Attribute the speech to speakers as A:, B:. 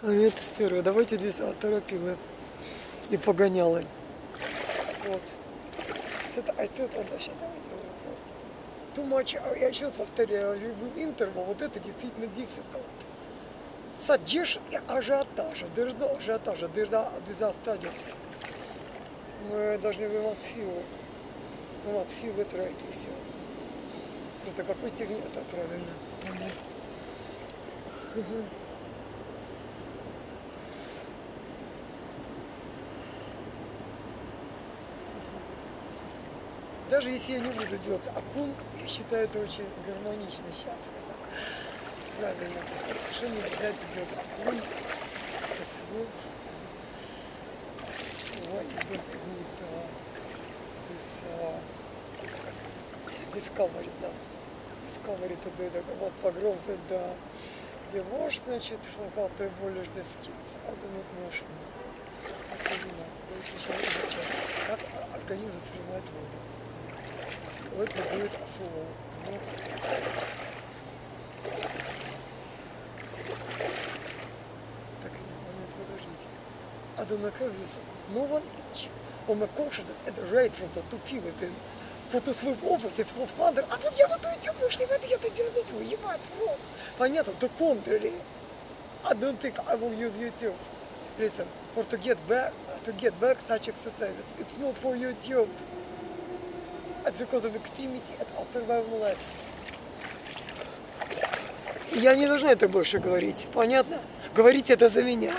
A: А это первое. Давайте здесь оторопилы и погоняли. Вот. Это, а это, это, сейчас давайте просто. Too much, а я раз повторяю, интервал, вот это действительно difficult. Suggestion и ажиотажа. No ажиотажа, a disaster. Мы должны вымыть силу. Вымыть силу, это right, и все. Просто какой степени это правильно. Даже если я не буду делать акун, я считаю это очень гармонично сейчас. Правильно, совершенно не обязательно делать акун, поцелуй. Всего и don't admit this uh, discovery, да. Discovery do это вот погром да. Divorce, значит, skills. I do not know, что как организм воспринимает воду. Это будет слово. Так, момент, подождите. I don't know, как listen. No one each. On my consciousness and right from the to feel it in. Вот у своего образа в слов сландер, а тут я вот уйду, вышли в это, я это делаю, ебать в рот. Понятно, to contrary. I don't think I will use YouTube. Listen, for to get back, to get back such exercises, it's not for YouTube. Because of extremity and survival life. Я не должна это больше говорить, понятно? Говорите это за меня.